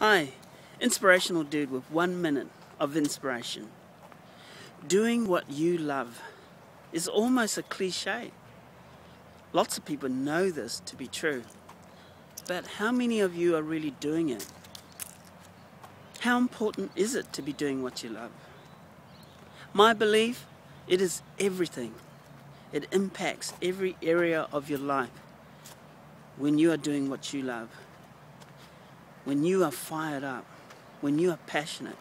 Hi, inspirational dude with one minute of inspiration. Doing what you love is almost a cliche. Lots of people know this to be true. But how many of you are really doing it? How important is it to be doing what you love? My belief, it is everything. It impacts every area of your life when you are doing what you love when you are fired up, when you are passionate,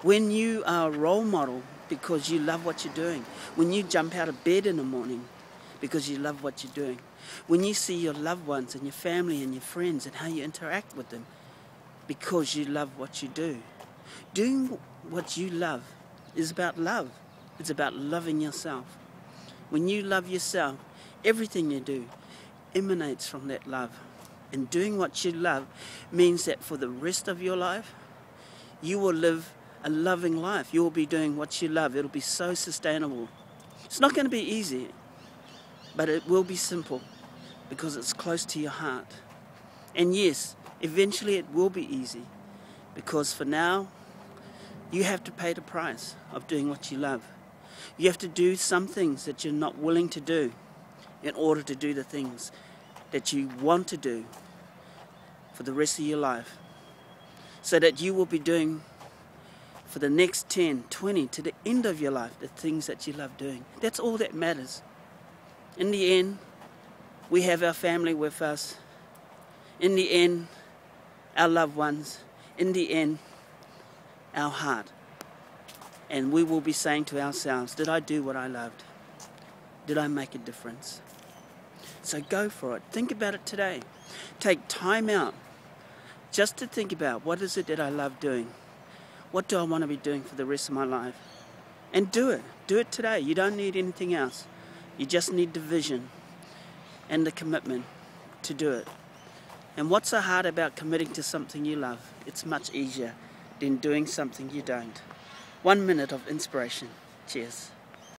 when you are a role model because you love what you're doing, when you jump out of bed in the morning because you love what you're doing, when you see your loved ones and your family and your friends and how you interact with them because you love what you do. Doing what you love is about love. It's about loving yourself. When you love yourself, everything you do emanates from that love and doing what you love means that for the rest of your life, you will live a loving life. You will be doing what you love. It'll be so sustainable. It's not going to be easy, but it will be simple because it's close to your heart. And yes, eventually it will be easy because for now, you have to pay the price of doing what you love. You have to do some things that you're not willing to do in order to do the things that you want to do for the rest of your life so that you will be doing for the next 10, 20, to the end of your life, the things that you love doing. That's all that matters. In the end, we have our family with us. In the end, our loved ones. In the end, our heart. And we will be saying to ourselves, Did I do what I loved? Did I make a difference? So go for it. Think about it today. Take time out just to think about what is it that I love doing? What do I want to be doing for the rest of my life? And do it. Do it today. You don't need anything else. You just need the vision and the commitment to do it. And what's so hard about committing to something you love? It's much easier than doing something you don't. One minute of inspiration. Cheers.